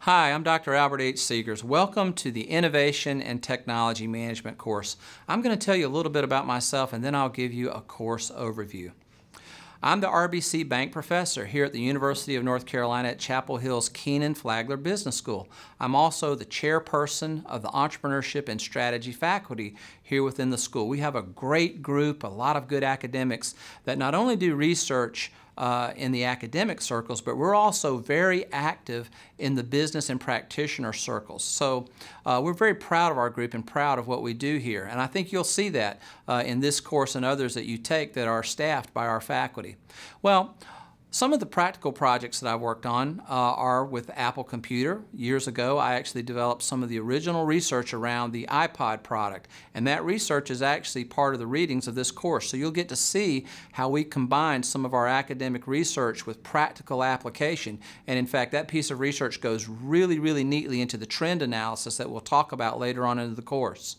Hi, I'm Dr. Albert H. Segars. Welcome to the Innovation and Technology Management course. I'm going to tell you a little bit about myself and then I'll give you a course overview. I'm the RBC Bank Professor here at the University of North Carolina at Chapel Hill's Kenan Flagler Business School. I'm also the chairperson of the Entrepreneurship and Strategy faculty here within the school. We have a great group, a lot of good academics that not only do research uh, in the academic circles, but we're also very active in the business and practitioner circles. So uh, we're very proud of our group and proud of what we do here. And I think you'll see that uh, in this course and others that you take that are staffed by our faculty. Well, some of the practical projects that I've worked on uh, are with Apple Computer. Years ago, I actually developed some of the original research around the iPod product, and that research is actually part of the readings of this course. So you'll get to see how we combine some of our academic research with practical application. And in fact, that piece of research goes really, really neatly into the trend analysis that we'll talk about later on in the course.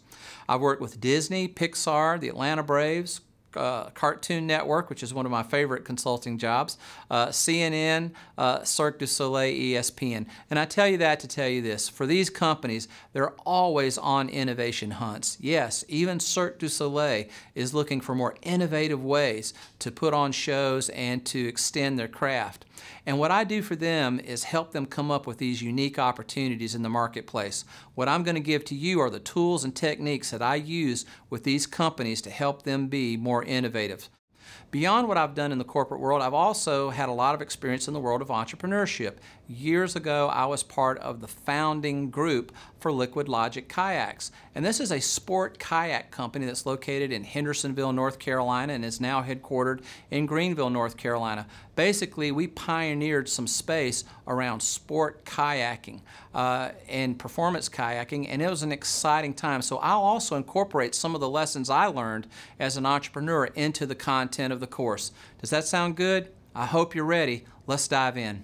I've worked with Disney, Pixar, the Atlanta Braves, uh, Cartoon Network, which is one of my favorite consulting jobs, uh, CNN, uh, Cirque du Soleil, ESPN. And I tell you that to tell you this. For these companies, they're always on innovation hunts. Yes, even Cirque du Soleil is looking for more innovative ways to put on shows and to extend their craft. And what I do for them is help them come up with these unique opportunities in the marketplace. What I'm going to give to you are the tools and techniques that I use with these companies to help them be more innovative. Beyond what I've done in the corporate world, I've also had a lot of experience in the world of entrepreneurship. Years ago, I was part of the founding group for Liquid Logic Kayaks. And this is a sport kayak company that's located in Hendersonville, North Carolina, and is now headquartered in Greenville, North Carolina. Basically, we pioneered some space around sport kayaking uh, and performance kayaking, and it was an exciting time. So I'll also incorporate some of the lessons I learned as an entrepreneur into the content of the course. Does that sound good? I hope you're ready. Let's dive in.